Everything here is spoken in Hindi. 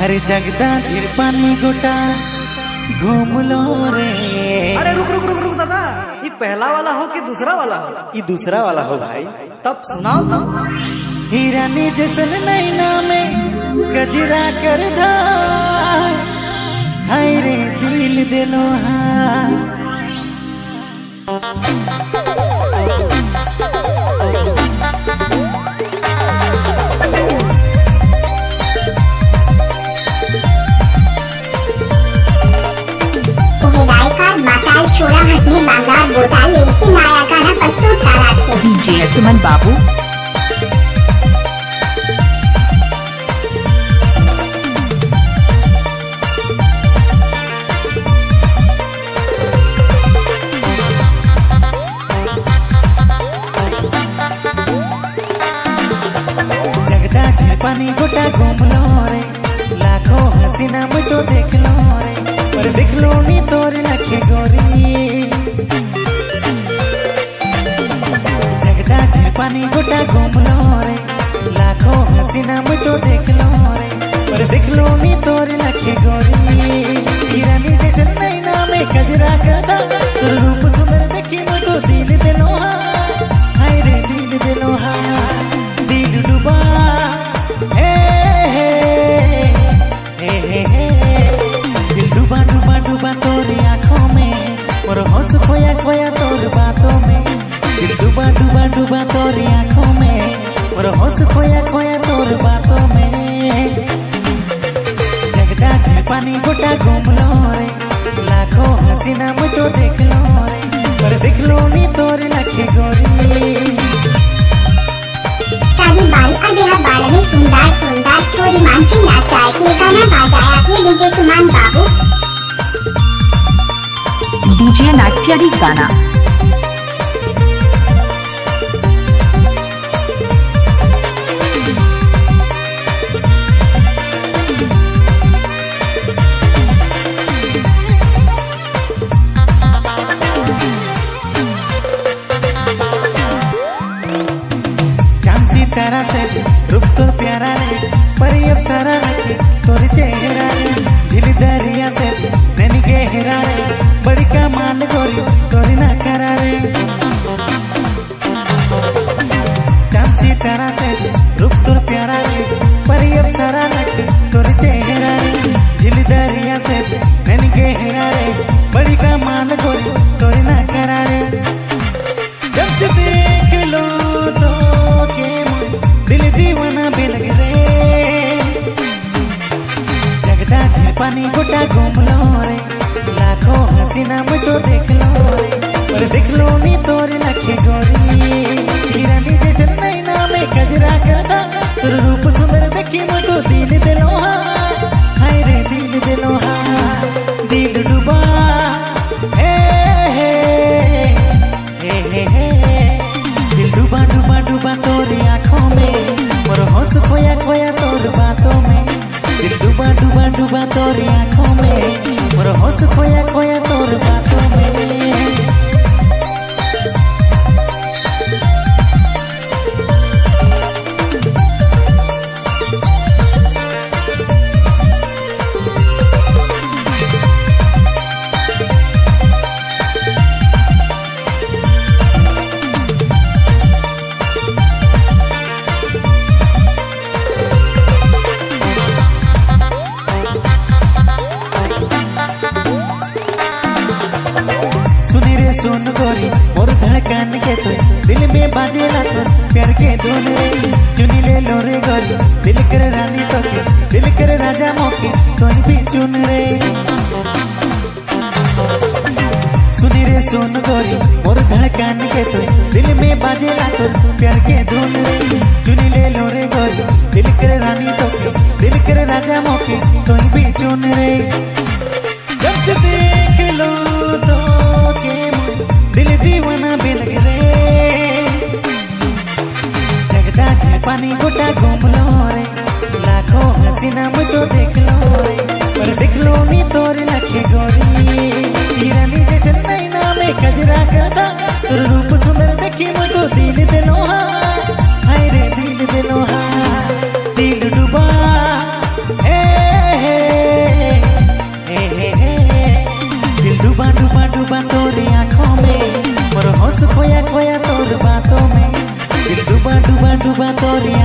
हरे जगदा झिर पानी गोटा घूम लो रे। अरे रुक रुक रुक रुक दादा। ये पहला वाला हो कि दूसरा वाला हो? ये दूसरा वाला हो भाई। तब सुनाओ तो। हिरानी जैसन नैना में गजरा कर दा। हाय रे दिल दिलो हाँ सुमन बाबू पानी गोटा घूम लो रे। लाखों हसीना में तो देख लो रे। पर देख लो नी तोरे लखे गोरी। पानी गोटा घूम लो रे। लाखों हसीना में तो देख लो रे। पर देख लो नी तोर लखी गोरी। किरानी जैसे नैना में कजरा करता। तो रूप पानी गोटा घूम लो रे। लाखों हसीना में तो देख लो रे। पर देख लो नी तोर लखे गोरी। सारी बारी बाल बारह सुंदर सुंदर छोरी मानती नाचा एक गाना बजाया अपने डीजे सुमान बाबू। डीजे नाट्यरी गाना। झांसी तारा लाखों हसीना में तो देख लो पर देख लो नी तोरे लखे गोरी। हिरानी जैसे नैना में गजरा करदा तोर रूप सुंदर देखी मैं तो दिल दिलो हाँ हाय रे दिल दिलो हाँ दिल डूबा। हे हे हे हे हे। दिल डूबा डूबा डूबा तोरी आँखों में। और होश खोया खोया तोर बातों में। दिल डूबा डूबा डूबा तोरी आँखों में। और होश खोया खोया तोर बातों सुन गोरी मोर धड़कन के तो दिल में बाजे ला तो प्यार के धुन रे चुनी ले लो रे गोरी दिल कर रानी तो के दिल कर राजा मोके तो भी चुन रे सुनी रे सुन गोरी मोर धड़कन के तो दिल में बाजे ला तो प्यार के धुन रे चुनी ले लो रे गोरी दिल कर रानी तो के दिल कर राजा मोके तो भी चुन रे जब से देख लो तो के दिल दीवाना बिन रे जगदा छे पानी गोटा घूम लो रे। लाखों हसीना मु तो देख लो रे। पर देख लो नी तोर लखे गोरी। हीरानी जैसे नैना में कजरा करता। तोर रूप सुंदर देखी मु तो दिल दिलो हा हाय रे दिल दिलो हा दिल डुबा हे हे हे तो खोया खोया तोर बातों में। डूबा डूबा डूबा तोरी आँखों में